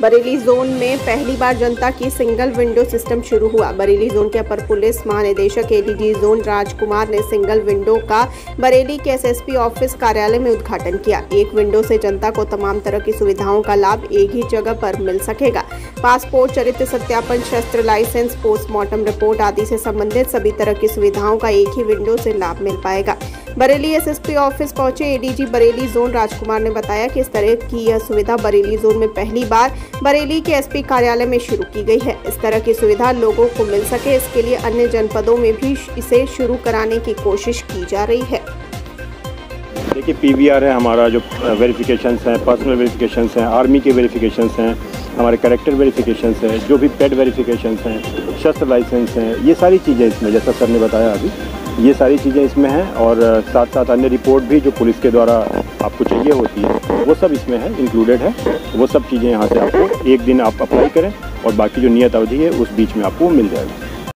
Bareilly zone में पहली बार जनता की सिंगल विंडो सिस्टम शुरू हुआ। बरेली जोन के अपर पुलिस महानिदेशक एडीजी जोन राजकुमार ने सिंगल विंडो का बरेली के एसएसपी ऑफ़िस कार्यालय में उद्घाटन किया। एक विंडो से जनता को तमाम तरह की सुविधाओं का लाभ एक ही जगह पर मिल सकेगा। पासपोर्ट, चरित्र सत्यापन, शस्त्र लाइसेंस, पोस्टमार्टम रिपोर्ट आदि से संबंधित सभी तरह की सुविधाओं का एक ही विंडो से लाभ मिल पाएगा। बरेली एसएसपी ऑफ़िस पहुँचे एडीजी बरेली जोन। राजकुमार ने बताया कि इस तरह की यह सुविधा बरेली जोन में पहली बार बरेली के एसपी कार्यालय में शुरू की गई है। इस तरह की सुविधा लोगों को मिल सके, इसके लिए अन्य जनपदों में भी इसे शुरू कराने की कोशिश की जा रही है। देखिए पीवीआर है हमारा, जो वेरिफिकेशन हैं पर्सनल वेरिफिकेशन हैं आर्मी के वेरिफिकेशन हैं, हमारे करेक्टर वेरिफिकेशन हैं, जो भी पेड वेरिफिकेशन हैं, शस्त्र लाइसेंस हैं, ये सारी चीज़ें इसमें, जैसा सर ने बताया अभी। ये सारी चीज़ें इसमें हैं और साथ साथ अन्य रिपोर्ट भी जो पुलिस के द्वारा आपको चाहिए होती है, वो सब इसमें है इंक्लूडेड है। वो सब चीज़ें यहाँ से आपको एक दिन आप अप्लाई करें और बाकी जो नियत अवधि है, उस बीच में आपको मिल जाएगा।